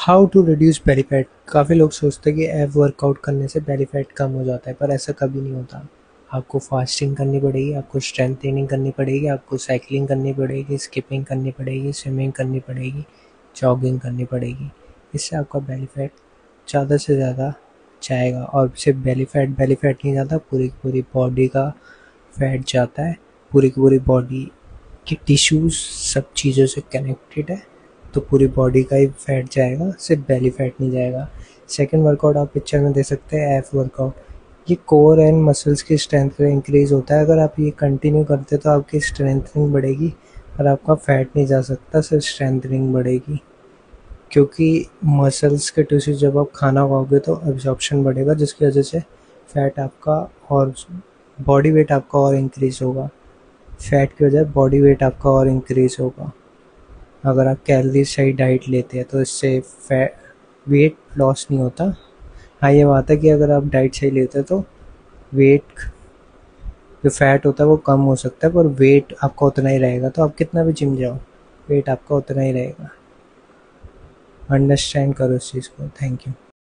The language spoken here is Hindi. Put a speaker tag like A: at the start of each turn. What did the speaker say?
A: How to reduce belly fat काफ़ी लोग सोचते हैं कि एब वर्कआउट करने से बेली फैट कम हो जाता है, पर ऐसा कभी नहीं होता। आपको फास्टिंग करनी पड़ेगी, आपको स्ट्रेंथ ट्रेनिंग करनी पड़ेगी, आपको साइकिलिंग करनी पड़ेगी स्किपिंग करनी पड़ेगी स्विमिंग करनी पड़ेगी जॉगिंग करनी पड़ेगी। इससे आपका बेली फैट ज़्यादा से ज़्यादा जाएगा, और सिर्फ़ बेली फैट बेली फैट नहीं जाता, पूरी की पूरी बॉडी का फैट जाता है। पूरी की पूरी बॉडी की टिश्यूज़ सब चीज़ों से कनेक्टेड है। तो पूरी बॉडी का ही फैट जाएगा, सिर्फ़ बेली फैट नहीं जाएगा। सेकेंड वर्कआउट आप पिक्चर में दे सकते हैं एफ़ वर्कआउट ये कोर एंड मसल्स की स्ट्रेंथ इंक्रीज होता है। अगर आप ये कंटिन्यू करते तो आपकी स्ट्रेंथनिंग बढ़ेगी और आपका फैट नहीं जा सकता, सिर्फ़ स्ट्रेंथनिंग बढ़ेगी। क्योंकि मसल्स के टिश्यू जब आप खाना खाओगे तो एब्जॉर्प्शन बढ़ेगा, जिसकी वजह से फैट आपका और बॉडी वेट आपका और इंक्रीज होगा। फैट की वजह बॉडी वेट आपका और इंक्रीज होगा। अगर आप कैलरी सही डाइट लेते हैं तो इससे फैट वेट लॉस नहीं होता। हाँ ये बात है कि अगर आप डाइट सही लेते हैं तो वेट जो फैट होता है, वो कम हो सकता है, पर वेट आपका उतना ही रहेगा। तो आप कितना भी जिम जाओ वेट आपका उतना ही रहेगा। अंडरस्टैंड करो इस चीज़ को। Thank you